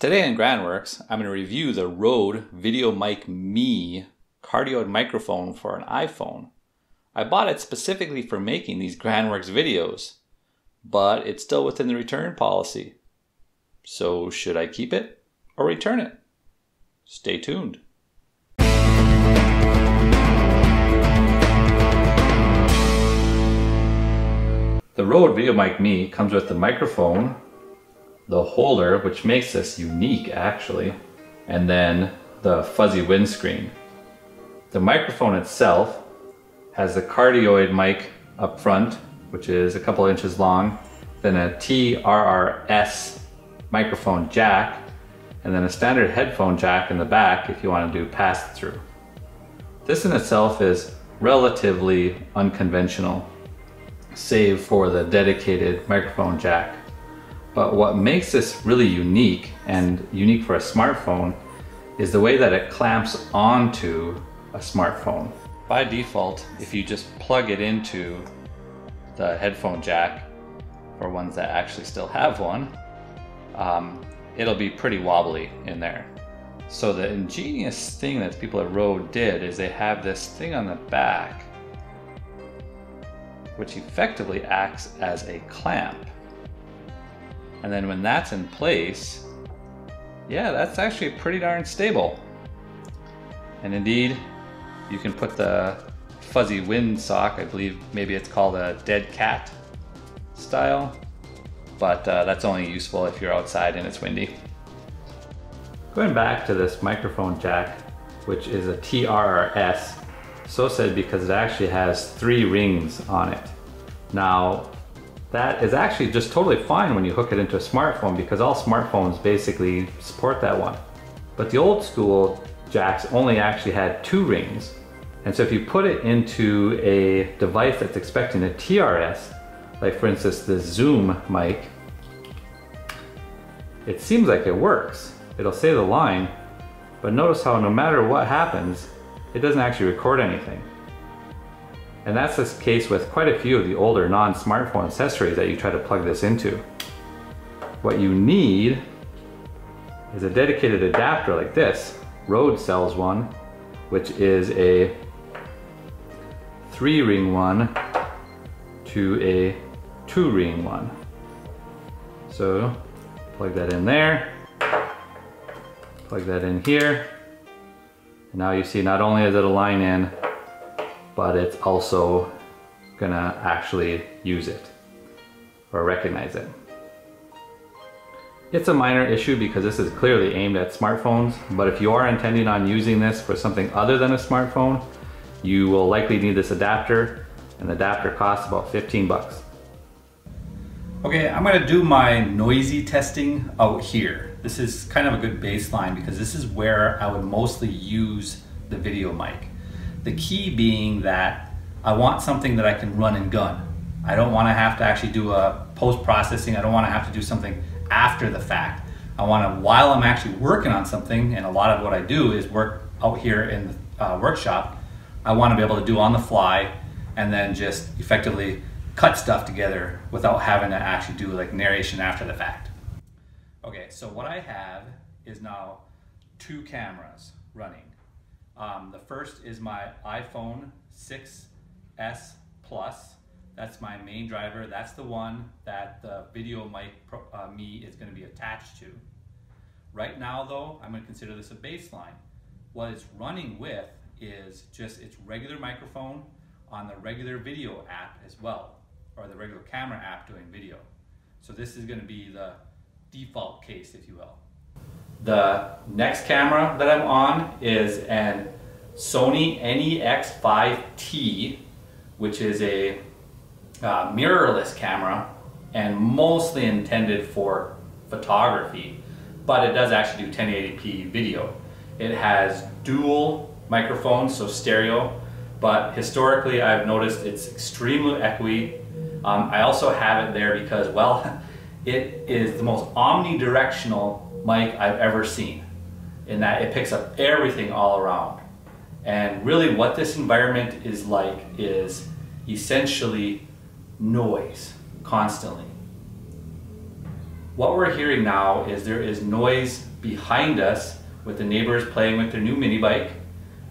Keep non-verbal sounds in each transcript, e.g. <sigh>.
Today in Granworks, I'm going to review the Rode VideoMic Me cardioid microphone for an iPhone. I bought it specifically for making these Granworks videos, but it's still within the return policy. So should I keep it or return it? Stay tuned. The Rode VideoMic Me comes with the microphone the holder, which makes this unique actually, and then the fuzzy windscreen. The microphone itself has the cardioid mic up front, which is a couple inches long, then a TRRS microphone jack, and then a standard headphone jack in the back if you want to do pass-through. This in itself is relatively unconventional, save for the dedicated microphone jack. But what makes this really unique and unique for a smartphone is the way that it clamps onto a smartphone. By default, if you just plug it into the headphone jack, for ones that actually still have one, um, it'll be pretty wobbly in there. So the ingenious thing that people at Rode did is they have this thing on the back which effectively acts as a clamp. And then when that's in place, yeah, that's actually pretty darn stable. And indeed, you can put the fuzzy wind sock, I believe maybe it's called a dead cat style, but uh, that's only useful if you're outside and it's windy. Going back to this microphone jack, which is a TRRS, so said because it actually has three rings on it. Now, that is actually just totally fine when you hook it into a smartphone because all smartphones basically support that one. But the old school jacks only actually had two rings. And so if you put it into a device that's expecting a TRS, like for instance the Zoom mic, it seems like it works. It'll say the line, but notice how no matter what happens, it doesn't actually record anything. And that's the case with quite a few of the older non-smartphone accessories that you try to plug this into. What you need is a dedicated adapter like this. Rode sells one, which is a three ring one to a two ring one. So plug that in there, plug that in here. And now you see not only is it a line in, but it's also gonna actually use it or recognize it. It's a minor issue because this is clearly aimed at smartphones, but if you are intending on using this for something other than a smartphone, you will likely need this adapter, and the adapter costs about 15 bucks. Okay, I'm gonna do my noisy testing out here. This is kind of a good baseline because this is where I would mostly use the video mic. The key being that I want something that I can run and gun. I don't want to have to actually do a post processing. I don't want to have to do something after the fact. I want to, while I'm actually working on something, and a lot of what I do is work out here in the uh, workshop, I want to be able to do on the fly and then just effectively cut stuff together without having to actually do like narration after the fact. Okay, so what I have is now two cameras running. Um, the first is my iPhone 6s Plus. That's my main driver. That's the one that the video mic uh, me is going to be attached to. Right now though, I'm going to consider this a baseline. What it's running with is just its regular microphone on the regular video app as well, or the regular camera app doing video. So this is going to be the default case, if you will. The next camera that I'm on is an Sony NEX5T, which is a uh, mirrorless camera and mostly intended for photography, but it does actually do 1080p video. It has dual microphones, so stereo, but historically I've noticed it's extremely echoey. Um, I also have it there because, well, <laughs> it is the most omnidirectional mic I've ever seen in that it picks up everything all around. And really what this environment is like is essentially noise constantly. what we're hearing now is there is noise behind us with the neighbors playing with their new mini bike.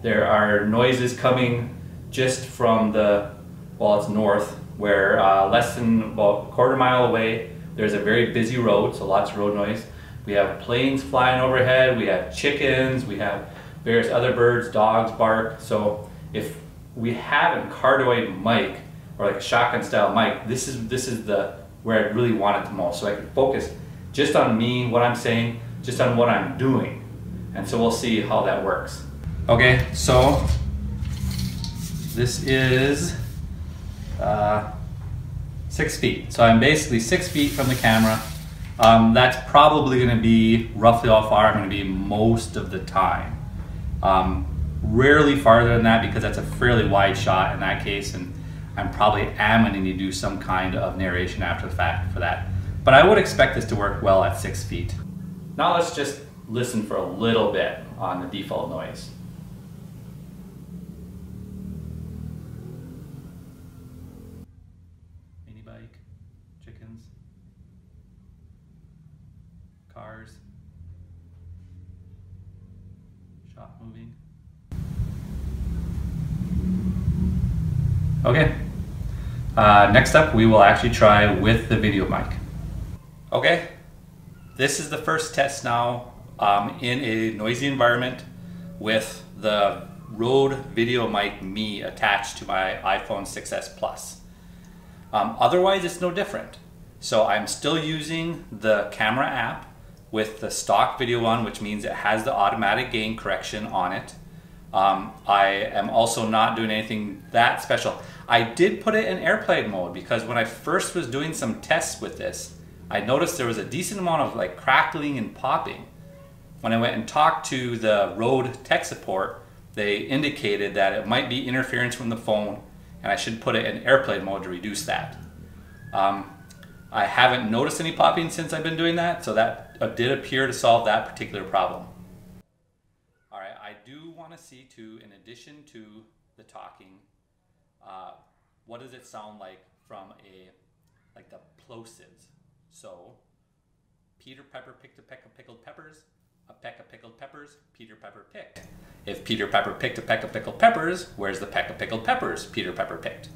There are noises coming just from the, well, it's north, where uh, less than about a quarter mile away, there's a very busy road, so lots of road noise. We have planes flying overhead, we have chickens, we have various other birds, dogs bark. So if we have a cardioid mic or like a shotgun style mic, this is this is the where I really want it the most. So I can focus just on me, what I'm saying, just on what I'm doing. And so we'll see how that works. Okay, so this is uh, six feet. So I'm basically six feet from the camera. Um, that's probably gonna be roughly how far I'm gonna be most of the time. Um, rarely farther than that because that's a fairly wide shot in that case and I'm probably am going to do some kind of narration after the fact for that. But I would expect this to work well at six feet. Now let's just listen for a little bit on the default noise. Mini bike, chickens, cars, shop moving. Okay. Uh, next up, we will actually try with the video mic. Okay, this is the first test now um, in a noisy environment with the Rode Video Mic Me attached to my iPhone 6s Plus. Um, otherwise, it's no different. So I'm still using the camera app with the stock video on, which means it has the automatic gain correction on it. Um, I am also not doing anything that special. I did put it in airplane mode because when I first was doing some tests with this, I noticed there was a decent amount of like crackling and popping. When I went and talked to the Rode tech support, they indicated that it might be interference from the phone and I should put it in airplane mode to reduce that. Um, I haven't noticed any popping since I've been doing that, so that uh, did appear to solve that particular problem. All right, I do want to see too, in addition to the talking, uh, what does it sound like from a, like the plosives? So, Peter Pepper picked a peck of pickled peppers, a peck of pickled peppers, Peter Pepper picked. If Peter Pepper picked a peck of pickled peppers, where's the peck of pickled peppers Peter Pepper picked?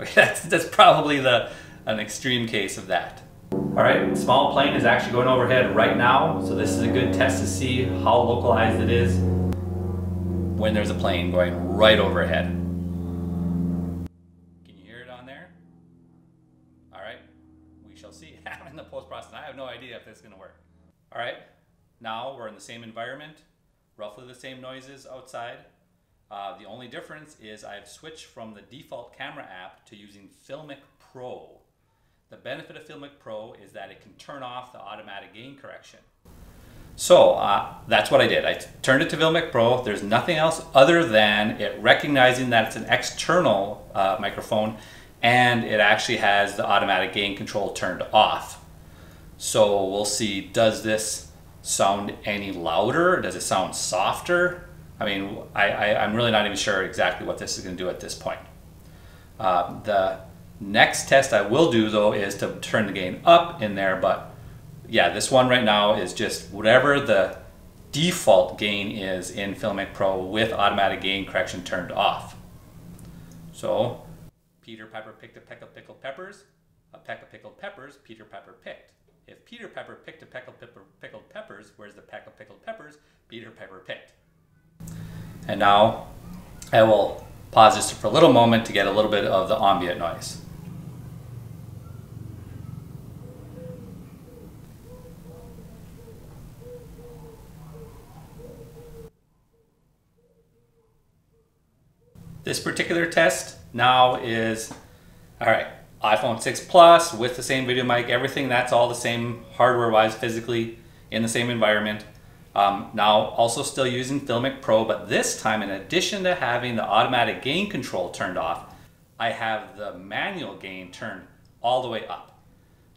Okay, <laughs> that's, that's probably the, an extreme case of that. All right, small plane is actually going overhead right now, so this is a good test to see how localized it is when there's a plane going right overhead. Now we're in the same environment, roughly the same noises outside. Uh, the only difference is I've switched from the default camera app to using Filmic Pro. The benefit of Filmic Pro is that it can turn off the automatic gain correction. So uh, that's what I did. I turned it to Filmic Pro. There's nothing else other than it recognizing that it's an external uh, microphone and it actually has the automatic gain control turned off. So we'll see, does this sound any louder? Does it sound softer? I mean, I, I, am really not even sure exactly what this is going to do at this point. Uh, the next test I will do though is to turn the gain up in there, but yeah, this one right now is just whatever the default gain is in Filmic Pro with automatic gain correction turned off. So Peter Piper picked a peck of pickled peppers, a peck of pickled peppers Peter Pepper picked. If Peter Pepper picked a peck of pickled peppers, where's the peck of pickled peppers Peter Pepper picked? And now I will pause just for a little moment to get a little bit of the ambient noise. This particular test now is, all right, iPhone 6 Plus with the same video mic, everything that's all the same hardware wise, physically in the same environment. Um, now also still using Filmic Pro, but this time in addition to having the automatic gain control turned off, I have the manual gain turned all the way up.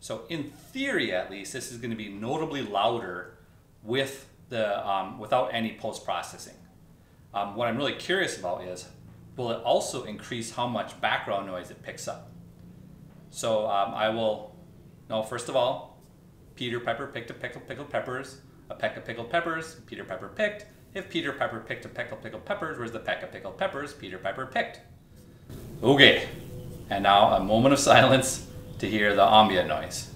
So in theory at least, this is gonna be notably louder with the, um, without any post-processing. Um, what I'm really curious about is, will it also increase how much background noise it picks up? So um, I will, no, first of all, Peter Pepper picked a peck of pickled peppers, a peck of pickled peppers, Peter Pepper picked. If Peter Pepper picked a peck of pickled peppers, where's the peck of pickled peppers Peter Pepper picked? Okay, and now a moment of silence to hear the ambient noise.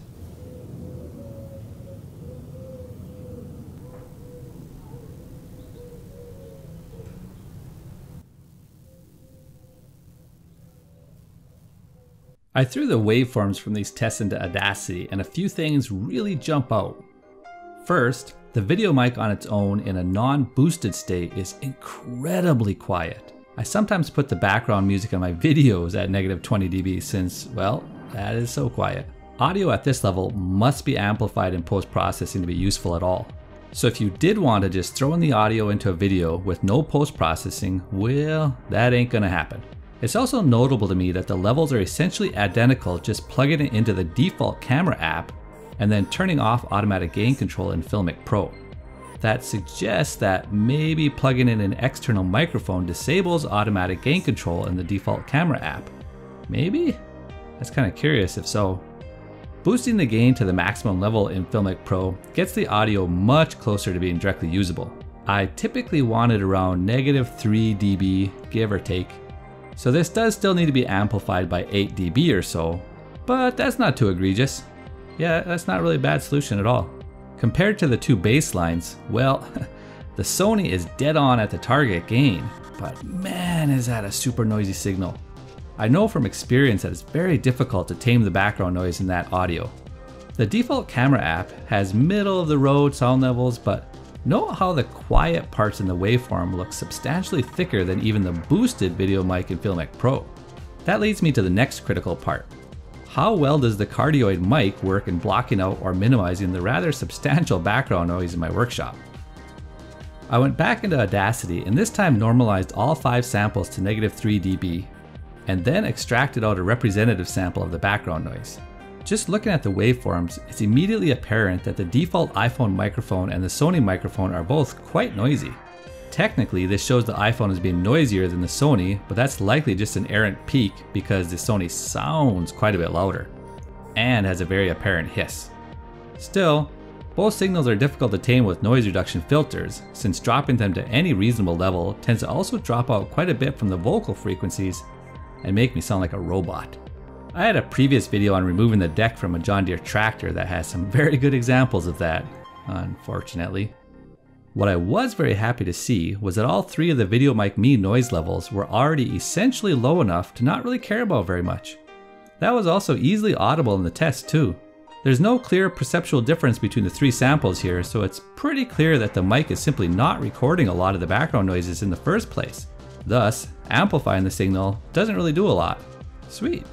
I threw the waveforms from these tests into Audacity and a few things really jump out. First, the video mic on its own in a non-boosted state is incredibly quiet. I sometimes put the background music on my videos at negative 20 dB since, well, that is so quiet. Audio at this level must be amplified in post-processing to be useful at all. So if you did want to just throw in the audio into a video with no post-processing, well, that ain't gonna happen. It's also notable to me that the levels are essentially identical just plugging it into the default camera app and then turning off automatic gain control in Filmic Pro. That suggests that maybe plugging in an external microphone disables automatic gain control in the default camera app. Maybe? That's kind of curious if so. Boosting the gain to the maximum level in Filmic Pro gets the audio much closer to being directly usable. I typically want it around negative 3 dB, give or take, so this does still need to be amplified by 8 dB or so, but that's not too egregious. Yeah, that's not really a bad solution at all. Compared to the two baselines, well, <laughs> the Sony is dead on at the target gain, but man is that a super noisy signal. I know from experience that it's very difficult to tame the background noise in that audio. The default camera app has middle of the road sound levels, but Note how the quiet parts in the waveform look substantially thicker than even the boosted video mic in Filmic Pro. That leads me to the next critical part. How well does the cardioid mic work in blocking out or minimizing the rather substantial background noise in my workshop? I went back into Audacity and this time normalized all 5 samples to negative 3 dB, and then extracted out a representative sample of the background noise. Just looking at the waveforms, it's immediately apparent that the default iPhone microphone and the Sony microphone are both quite noisy. Technically, this shows the iPhone as being noisier than the Sony, but that's likely just an errant peak because the Sony sounds quite a bit louder and has a very apparent hiss. Still, both signals are difficult to tame with noise reduction filters, since dropping them to any reasonable level tends to also drop out quite a bit from the vocal frequencies and make me sound like a robot. I had a previous video on removing the deck from a John Deere tractor that has some <laughs> very good examples of that, unfortunately. What I was very happy to see was that all three of the VideoMic Me noise levels were already essentially low enough to not really care about very much. That was also easily audible in the test too. There's no clear perceptual difference between the three samples here, so it's pretty clear that the mic is simply not recording a lot of the background noises in the first place. Thus, amplifying the signal doesn't really do a lot. Sweet.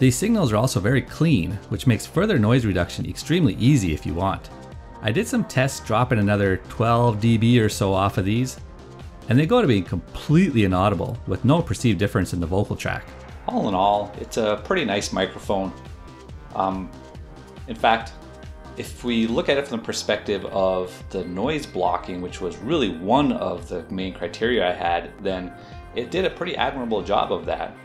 These signals are also very clean, which makes further noise reduction extremely easy if you want. I did some tests dropping another 12 dB or so off of these, and they go to being completely inaudible with no perceived difference in the vocal track. All in all, it's a pretty nice microphone. Um, in fact, if we look at it from the perspective of the noise blocking, which was really one of the main criteria I had, then it did a pretty admirable job of that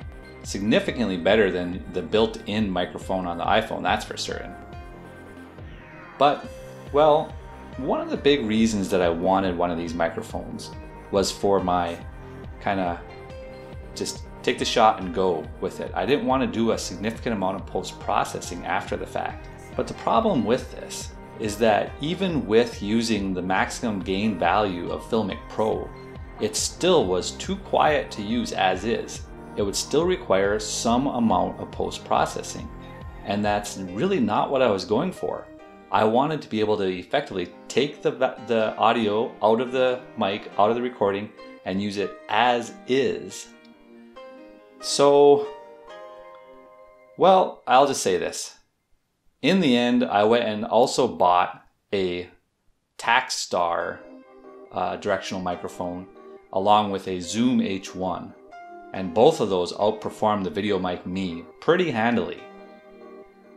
significantly better than the built-in microphone on the iPhone, that's for certain. But, well, one of the big reasons that I wanted one of these microphones was for my kind of just take the shot and go with it. I didn't want to do a significant amount of post-processing after the fact. But the problem with this is that even with using the maximum gain value of Filmic Pro, it still was too quiet to use as is it would still require some amount of post-processing. And that's really not what I was going for. I wanted to be able to effectively take the, the audio out of the mic, out of the recording, and use it as is. So, well, I'll just say this. In the end, I went and also bought a Takstar uh, directional microphone along with a Zoom H1 and both of those outperform the Video Mic Me pretty handily.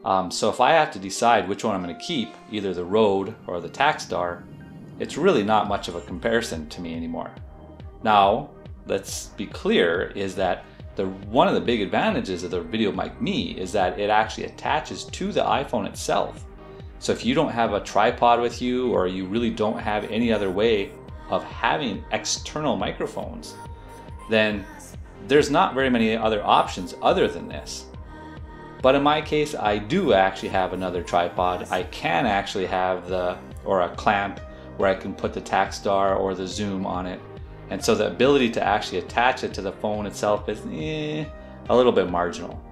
Um, so if I have to decide which one I'm going to keep, either the Rode or the Takstar, it's really not much of a comparison to me anymore. Now, let's be clear, is that the one of the big advantages of the Video Mic Me is that it actually attaches to the iPhone itself. So if you don't have a tripod with you or you really don't have any other way of having external microphones, then there's not very many other options other than this. But in my case, I do actually have another tripod. I can actually have the, or a clamp where I can put the Takstar or the Zoom on it. And so the ability to actually attach it to the phone itself is eh, a little bit marginal.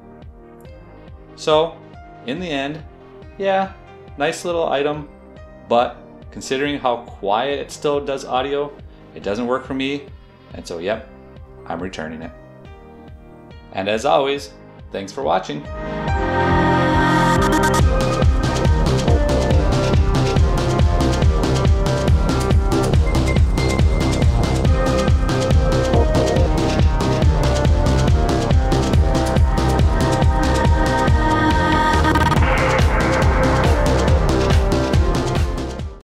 So, in the end, yeah, nice little item, but considering how quiet it still does audio, it doesn't work for me, and so yep, I'm returning it. And as always, thanks for watching.